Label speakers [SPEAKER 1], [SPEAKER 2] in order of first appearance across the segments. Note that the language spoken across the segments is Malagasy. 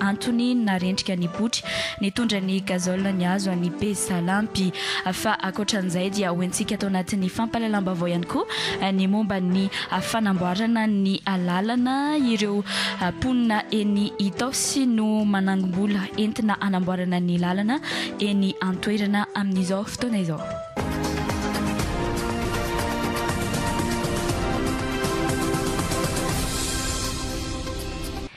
[SPEAKER 1] antony narendrika ny botry nitondra ny gazole nihazo an'i Besalampy. Fa ankoatran'izay dia hoentsika ato anatin'ny fampahalalam-baovao ihany koa ny momba ny fanamboarana ny lalana. Ireo mponina eny Itaosy no manangom-bola entina hanamboarana ny lalana eny an-toerana amin'izao fotoana izao.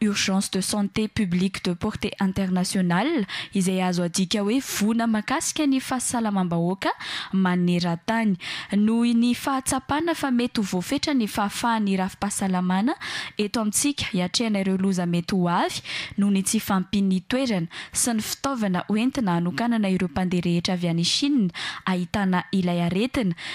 [SPEAKER 1] urgence de santé publique de portée internationale, izay azo adika hoe voina mahakasika ny fahasalamam-bahoaka maneran-tany, noho ny fahatsapana fa mety ho voafetra ny fahafahan'ny rafi-pahasalamana eto amintsika hiatrehana ireo loza mety ho avy noho ny tsy fahampian'ny toerana sy ny fitaovana hoentina hanokanana ireo mpandeha rehetra avy any Chine ahitana ilay aretina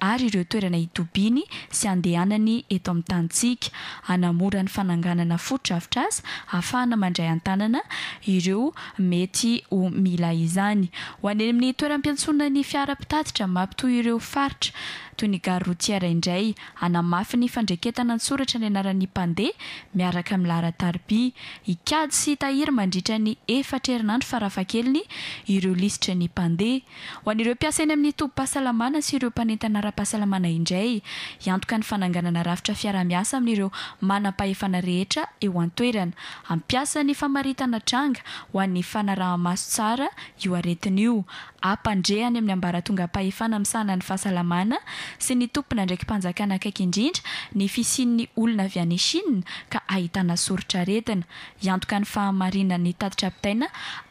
[SPEAKER 1] ary ireo toerana itobiany sy andehanany eto amin'ny tanintsika, hanamora ny fananganana fotodrafitrasa ahafahana mandray an-tanana ireo mety ho mila izany. Ho any amin'ny toeram-piantsonana ny fiara mpitatitra mampitohy ireo faritra, toy ny gare routière indray, hanamafy ny fandreketana an-tsoratra ny anaran'ny mpandeha miaraka amin'ny laharan-tariby. Hikajy sy hitahiry mandritra ny efatra herinandro farafahakeliny ireo lisitry ny mpandeha. Ho an'ireo mpiasa eny amin'ny tobim-pahasalamana sy ireo mpanentana ara-pahasalamana indray, hiantoka ny fananganana rafitra fiaraha-miasa amin'ireo manam-pahefana rehetra eo an-toerana, hampiasa ny famaritana tranga ho an'ny fanaraha-maso tsara io aretina io, hampandre any amin'ny ambaratongam-pahefana misahana ny fahasalamana sy ny tompon'andraiki-panjakana akaiky indrindra ny fisian'ny olona avy any Chine ka ahitana soritr'aretina hiantoka ny fahamarinan'ny tatitra ampitaina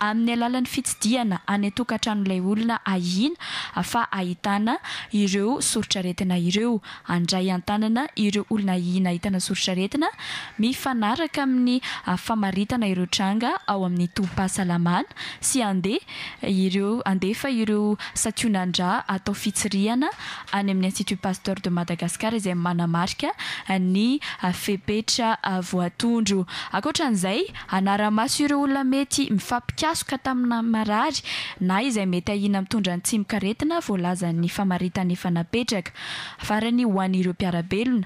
[SPEAKER 1] amin'ny alalan'ny fitsidihana any an-tokantranon'ilay olona ahiana fa ahitana ireo soritr'aretina ireo. Handray an-tanana ireo olona ahiana ahitana soritr'aretina mifanaraka amin'ny famaritana ireo tranga ao amin'ny tobim-pahasalamana sy handeha ireo handefa ireo santionan-drà atao fitsirihana any amin'ny Institut Pasteur de Madagascar izay manamarika ny fepetra voatondro. Ankoatra an'izay, hanara-maso ireo olona mety mifampikasoka tamina marary na izay mety ahiana mitondra ny tsimokaretina voalazan'ny famaritana efa napetraka. Farany, ho an'ireo mpiara-belona,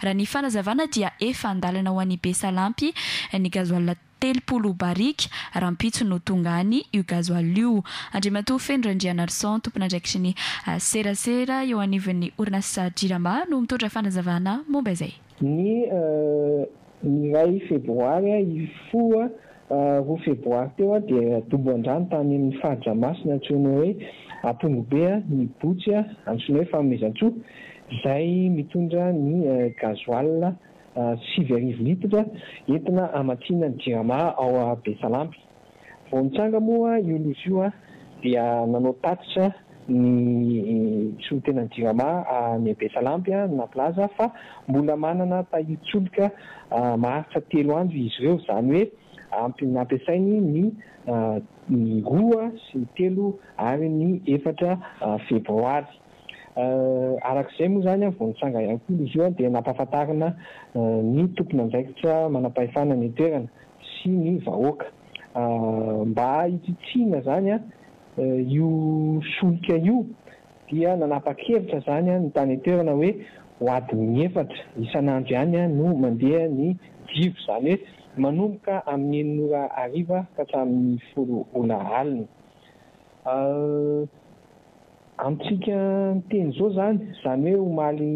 [SPEAKER 1] Raha ny fanazavana dia efa an-dalana ho any Besalampy ny gazoala telopolo barika, rahampitso no tonga any io gazoala io. Andriamatoa Feno Randrianarison, tompon'andraikitry ny serasera eo anivon'ny orinasa Jirama no mitondra fanazavana momba izay.
[SPEAKER 2] Ny iray febroary hifoha Roa febroary teo dia dobo an-drano tany amin'ny faritra masina antsoina hoe Ampongobe ny botsy antsoina hoe Fanomezantsoa izay mitondra ny gasoil sivy arivo litatra entina hamatsiana ny Jirama ao Besalampy. Vao nitsanga moa io loza io dia nanao tatitra. Ny solontenan'ny Jirama any Besalampy no nampilaza fa mbola manana tahirin-tsolika maharitra telo andro izy ireo, izany hoe ampy nampiasainy ny ny roa sy ny telo ary ny efatra febroary. Araka izay moa izany, vao nitranga ihany koa izy io dia nampahafantarina ny tompon'andraikitra manampahefana any an-toerana sy ny vahoaka mba hitsitsiana izany. Io solika io dia nanapa-kevitra izany ny tany an-toerana hoe ho adin'ny efatra isan'andro ihany no mandeha ny jivo, izany hoe manomboka amin'ny enina ora hariva ka hatramin'ny folo ora alina. Amintsika miteny izao izany, izany hoe omaly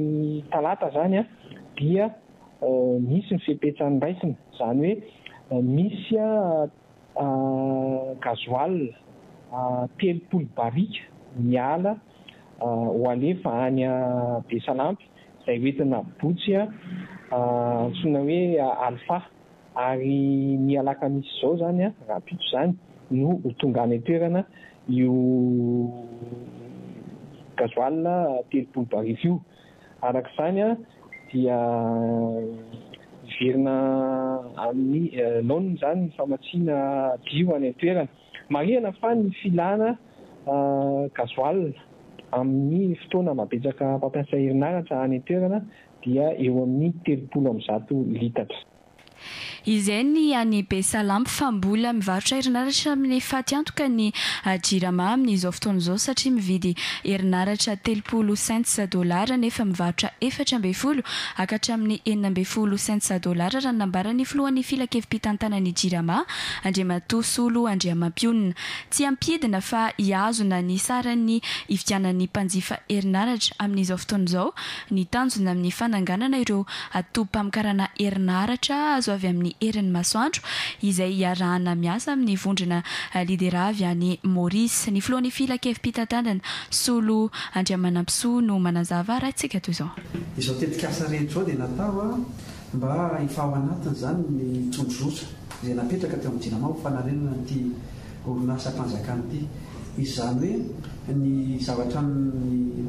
[SPEAKER 2] talata izany dia misy ny fepetra noraisina, izany hoe misy Gasoil telopolo barika miala ho alefa any Besalampy izay ho entina botry antsoina hoe Alpha ary ny alakamisy izao izany rahampitso izany no ho tonga any an-toerana io gasoil telopolo barika io. Araka izany dia hiverina amin'ny laoniny izany ny famatsiana bio any an-toerana. Marihana fa ny filana gasoil amin'ny fotoana mahabetsaka mpampiasa herinaratra any an-toerana dia eo amin'ny telopolo amby zato litatra.
[SPEAKER 1] Izay ny any Besalampy fa mbola mivarotra herinaratra amin'ny fatiantoka ny Jirama amin'izao fotoana izao satria mividy herinaratra telopolo cents dollars nefa mivarotra efatra ambin'ny folo ka hatramin'ny enina ambin'ny folo cents dollars raha ny nambaran'ny filohan'ny filankevi-pitantanan'ny Jirama, Andriamatoa Solo Andriamampionona. Tsy hampidina fa hihazona ny saran'ny hividianan'ny mpanjifa herinaratra amin'izao fotoana izao ny tanjona amin'ny fananganana ireo Antontam-pamokarana herinaratra azo avy amin'ny herin'ny masoandro izay iarahana miasa amin'ny vondrona lidera avy any Maurice. Ny filohan'ny filankevi-pitantanana, Solo Andriamanampisoa no manazava raha tsy gato izao.
[SPEAKER 3] Izao tetikasa rehetra izao dia natao mba hifaha ao anatin'izany ny tondrozotra izay napetraka teo amin'ny Jirama ho fanarenana ity orinasam-panjakana ity. Izany hoe ny zavatra amin'ny.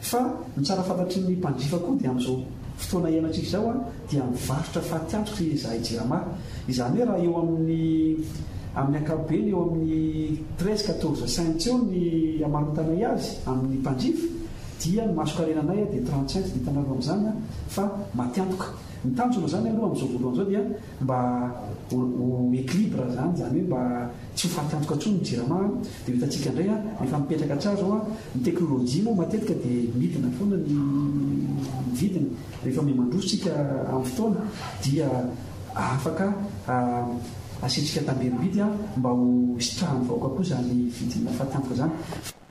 [SPEAKER 3] Fa ny tsara fantatry ny mpanjifa koa dia amin'izao fotoana iainantsika izao dia mivarotra fatiantoka izahay Jirama. Izany hoe raha eo amin'ny amin'ny ankapobeny eo amin'ny treize, quatorze cents eo ny hamarotanay azy amin'ny mpanjifa dia ny mason-karena anay dia trente cents dia hitanareo amin'izany fa matiantoka. Ny tanjona izany aloha amin'izao voalohany izao dia mba ho equilibre izany, izany hoe mba tsy ho fahatanjaka intsony ny jirama, dia ho hitantsika indray rehefa mipetraka tsara izao ny teknolojia moa matetika dia midina foana ny vidiny rehefa mihamandroso isika amin'ny fotoana dia afaka asiantsika tamberim-bidy mba ho hisitrahan'ny vahoaka koa
[SPEAKER 1] izany vidina fahatanjaka izany.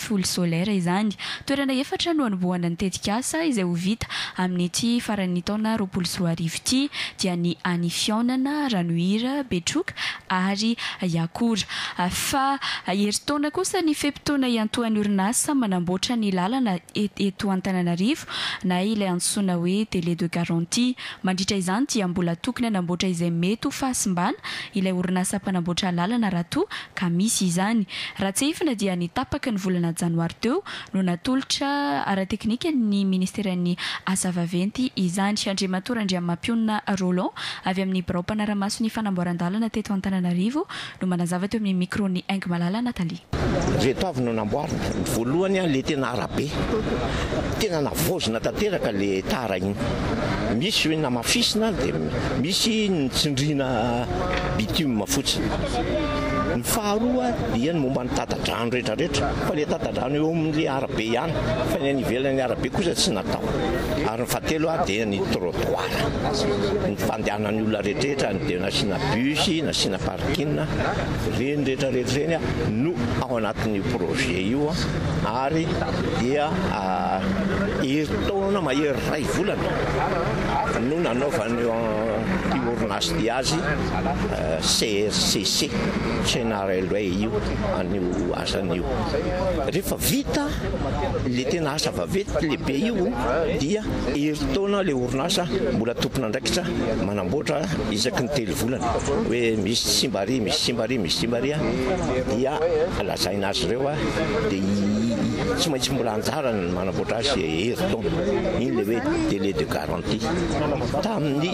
[SPEAKER 1] Folo solaire izany. Toerana efatra no hanombohana ny tetikasa izay ho vita amin'ity faran'ny taona roapolo sy roa arivo ity dia ny any Fihaonana, Ranohira, Betroka ary Iakora. Fa herintaona kosa ny fe-potoana iantohan'ny orinasa manamboatra ny lalana eto Antananarivo na ilay antsoina hoe délai de garantie. Mandritra izany dia mbola tokony hanamboatra izay mety ho fahasimbana ilay orinasa mpanamboatra lalana raha toa ka misy izany. Raha tsiahivina dia ny tapaky ny volana janoary teo no natolotra ara-teknika ny ministeran'ny Asa vaventy izany. Andriamatoa Randriamampionona Roland avy amin'ny birao mpanara-maso ny fanamboaran-dalana teto Antananarivo no manazava teo amin'ny micro-n'i Ingamalala Nathalie.
[SPEAKER 4] Ireto avy no namboarina. Ny voalohany ilay tena arabe. Tena navaozina tanteraka ilay tara iny. Misy hoe namafisina dia misy ny tsindriana bitume fotsiny. Ny faharoa dia ny momba ny tata-drano rehetra rehetra fa ilay tata-drano eo amin'ny arabe ihany fa ny any ivelan'ny arabe kosa tsy natao ary ny fahatelo ary dia ny trottoir ny fandehanan'ny olona rehetra rehetra any dia nasiana bus nasiana parking ireny rehetra rehetra ireny no ao anatin'io projet io ary dia herintaona mahery iray volana no nanaovan'io orinasa ity azy CRCC, China Railway, io an'io asany io. Rehefa vita ilay tena asa vaventy lehibe io dia herintaona ilay orinasa mbola tompon'andraikitra manamboatra isaky ny telo volana hoe misy simba ary, misy simba ary, misy simba ary dia lazaina azy ireo dia tsy maintsy mbola anjarany ny manamboatra azy herintaona. Iny ilay hoe délai de garantie. Tamin'ny.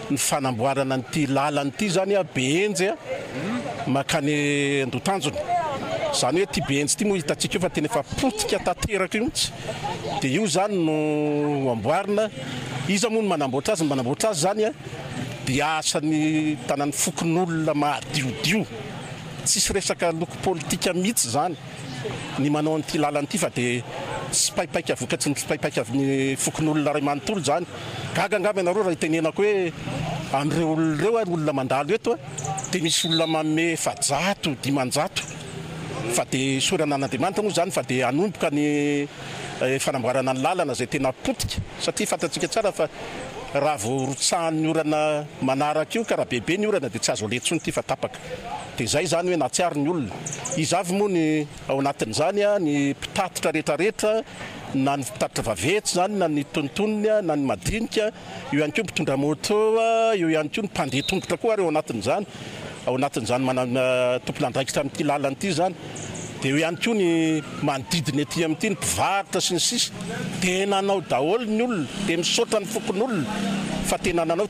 [SPEAKER 4] ny
[SPEAKER 1] fanamboarana an'ity lalana ity izany
[SPEAKER 5] Behenjy mankany Andotanjona. Izany hoe ity Behenjy ity moa hitantsika io fa tena efa potika tanteraka io mihitsy. Dia io izany no amboarina. Iza moa no manamboatra azy? Ny manamboatra azy izany dia asan'ny tanan'ny fokonolona mahadiodio. Tsisy resaka loko politika mihitsy izany. ny manao an'ity lalana ity fa dia tsipaipaika vokatry ny tsipaipaika avy ny fokonolona iray manontolo izany. Gaga angamba ianareo raha itenenako hoe an'ireo olona ireo ary olona mandalo eto dia misy olona manome efajato dimanjato fa dia isaorana an'Andriamanitra moa izany fa dia hanomboka ny eh, fanamboarana ny lalana izay tena potika satria fantatsika tsara fa raha vao rotsahan'ny orana manaraka io ka raha bebe ny orana dia tsy azo aleha intsony ity fa tapaka. Dia izay izany hoe nahatsiaro ny olona. Iza avy moa ny ao anatin'izany? Ny mpitatitra rehetrarehetra, na ny mpitatitra vavetsy izany, na ny tonontonony, na ny madinika, eo ihany koa ny mpitondra moto, eo ihany koa ny mpandeha tongotra koa ary ao anatin'izany. Ao anatin'izany manana tompon'andraikitra amin'ity lalana ity izany. Dia eo ihany koa ny manodidina ety amin'ity, ny mpivarotra sy ny sisa dia nanao daholo ny olona, dia misaotra ny fokonolona fa tena nanao,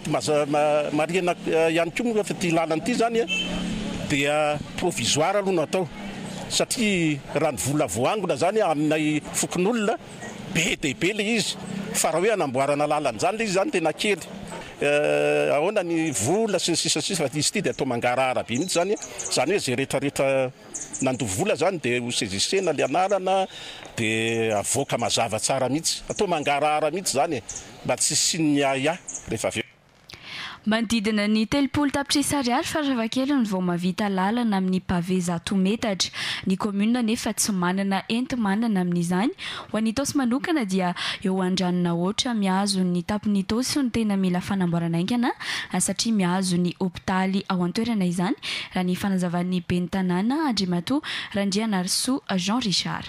[SPEAKER 5] marihina ihany koa moa fa ity lalana ity izany dia provisoire aloha no atao satria raha ny vola voaangona izany aminay fokonolona, Be dia be ilay izy fa raha hoe hanamboarana lalan-jany ilay izy izany tena kely. Ahoana ny vola sy ny sisa sisa fa izy ity dia atao mangarahara be mihitsy izany. Izany hoe izay rehetra rehetra nandoa vola izany dia ho sezisena ilay anarana dia avoaka mazava tsara mihitsy. Atao mangarahara mihitsy izany e, mba tsy hisian'ny ahiahy rehefa avy eo.
[SPEAKER 1] Manodidina ny telopolo tapitrisa ariary fara fahakeliny vao mahavita lalana amin'ny pavé zato metatra ny kaominina nefa tsy manana enti-manana amin'izany. Ho an'i Itaosy manokana dia eo Andranonahoatra mihazo ny tapon'i Itaosy no tena mila fanamboarana haingana satria mihazo ny hopitaly ao an-toerana izany, raha ny fanazavan'ny ben'ny tanàna Andriamatoa Randrianarisoa Jean Richard.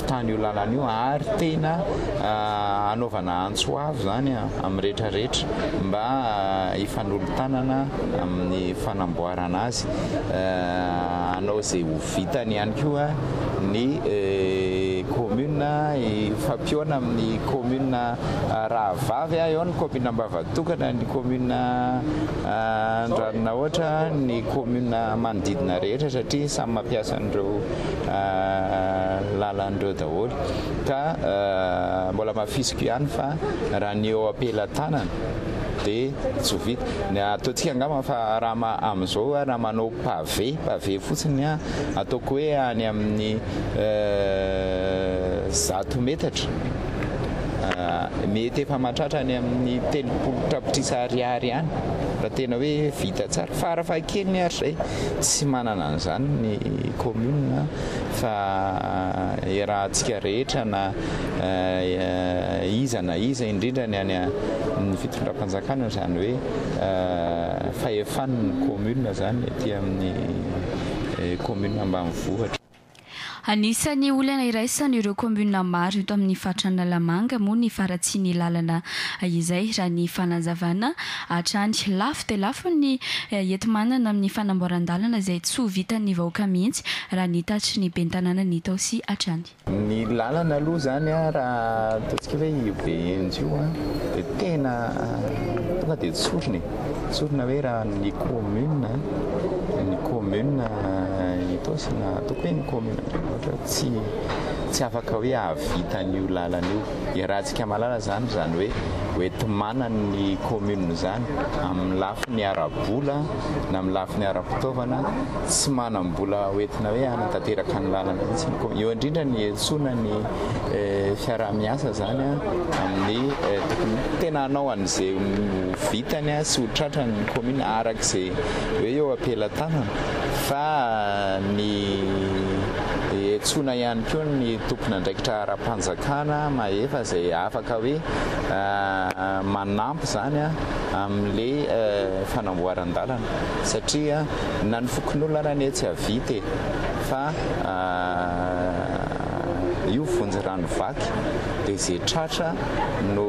[SPEAKER 6] mpitandro io lalana io ary tena hanaovana antso avo izany amin'ny rehetra rehetra mba hifanolo-tanana amin'ny fanamboarana azy, hanao izay ho vitany ihany koa ny commune, hifampihaona amin'ny commune rahavavy, eo ny commune Ambavatokana, ny commune Andranonahoatra, ny commune manodidina rehetra satria samy mampiasa an'ireo. lalan'ireo daholo ka mbola hamafisiko ihany fa raha ny eo am-pelatanana dia tsy ho vita. Ny ataontsika angamba fa raha ma- amin'izao hoe raha manao pavé, pavé fotsiny an, ataoko hoe any amin'ny euh, zato metatra ah, mety efa mahatratra any amin'ny telopolo tapitrisa ariary any raha tena hoe vita tsara. Farafahakeliny ary izay tsy manana an'izany ny commune fa iarahantsika rehetra na iza na iza indrindra ny any amin'ny fitondram-panjakana izany hoe fahefan'ny commune izany ety amin'ny commune ambanivohitra.
[SPEAKER 1] Anisan'ny olana iraisan'ireo commune maro eto amin'ny faritra Analamanga moa ny faharatsian'ny lalana izay raha ny fanazavana hatrany. Lafo dia lafo ny enti-manana amin'ny fanamboaran-dalana izay tsy ho vitan'ny vahoaka mihitsy raha ny tatitry ny ben'ny tanàna ny Itaosy hatrany.
[SPEAKER 6] Ny lalana aloha izany raha ataontsika hoe io VNJ io dia tena tonga dia tsorina e, tsorina hoe raha ny commune, ny commune Itaosy na ataoko hoe ny commune Andranohitra tsy afaka hoe hahavita an'io lalana io. iarahantsika mahalala izany izany hoe hoenti-manan'ny commune izany amin'ny lafiny ara-bola na amin'ny lafiny ara-pitaovana tsy manam-bola hoentina hoe hanatanteraka ny lalana mihitsy ny commune. Eo indrindra ny hiantsoana ny fiaraha-miasa izany amin'ny tokony tena hanao an'izay ho vitany sy ho tratrany ny commune araka izay hoe eo am-pelatanana fa ny hiantsoana ihany koa ny tompon'andraikitra ara-panjakana mahefa izay afaka hoe manampy izany amin'ilay fanamboaran-dalana satria na ny fokonolona anie tsy havita e! fa io vonjy rano vaky dia izay tratra no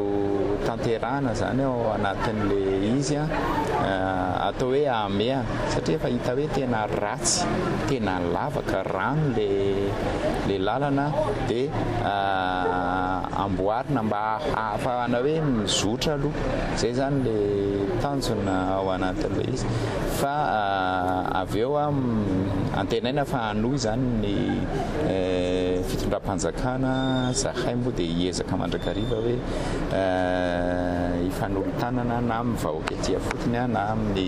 [SPEAKER 6] tanterahana izany ao anatin'ilay izy atao hoe ahamehana satria efa hita hoe tena ratsy. tsy tena lavaka rano le le lalana de amboarina mba hahafahana hoe mizotra aloha zay zany le tanjona ao anatin'ilay izy fa avy eo antenaina fa hanohy zany ny fitondram-panjakana zahay moa de hiezaka mandrakariva hoe hifanolo-tanana na amin'ny vahoaka ety ifotony na amin'ny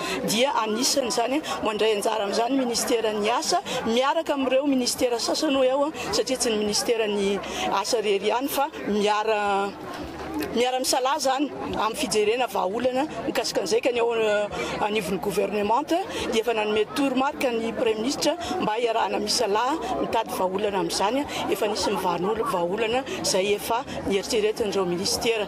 [SPEAKER 7] dia anisan'izany mandray anjara amin'izany ny minisiteran'ny Asa miaraka amin'ireo minisitera sasany hoy aho satria tsy ny minisiteran'ny Asa irery ihany fa miara miara-misalahy izany amin'ny fijerena vahaolana mikasika an'izay ka ny eo anivon'ny governemanta dia efa nanome toromarika ny praiminisitra mba hiarahana misalahy mitady vahaolana amin'izany efa nisy ny vahaolana izay efa nieritreretin'ireo minisitera.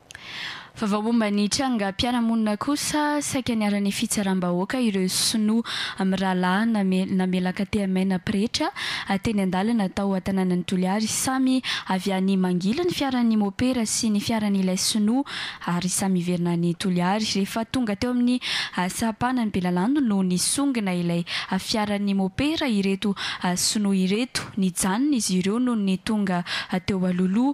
[SPEAKER 7] Vaovao momba ny
[SPEAKER 1] trangam-piarahamonina kosa, saika niharan'ny fitsaram-bahoaka ireo sinoa mirahalahy namelaka tehamaina pretra teny an-dalana tao an-tanànan'i Toliary. Samy avy any Mangily ny fiaran'ny mopera sy ny fiaran'ilay sinoa ary samy hiverina any Toliary. Rehefa tonga teo amin'ny sampanan' Belalando no nisongona ilay fiaran'ny mopera ireto sinoa ireto. Nijanona izy ireo nony tonga teo alohaloha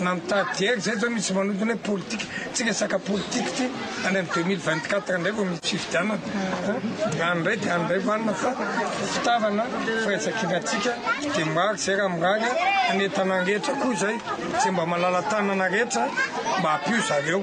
[SPEAKER 1] Na
[SPEAKER 8] mitady hery izay izao misy manotona hoe politika, tsika saka politika ity, any amin'ny deux mille vingt quatre indray vao misy fifidianana
[SPEAKER 1] dia any indray dia any indray vanona fa fitavana firaisankinantsika dia mirary izay raha mirary an any an-tanàna rehetra koa izay izay mba malala-tanana rehetra mba hampio zareo.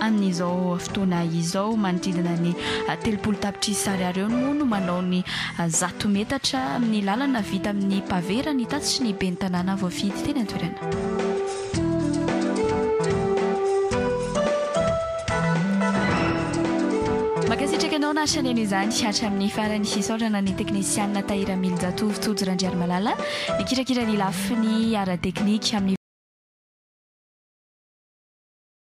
[SPEAKER 1] Amin'izao fotoana izao, manodidina ny telopolo tapitrisa ariary eo moa no manao ny zato metatra amin'ny lalana vita amin'ny pavé raha ny tatitry ny ben'ny tanàna voafidy teny an-toerana. Mankasitraka anao nahatraniana izany hatramin'ny farany. Hisaorana ny teknisiana Tahiry Amilojatovo Tojo Randriarimalala nikirakira ny lafiny ara-teknika amin'ny.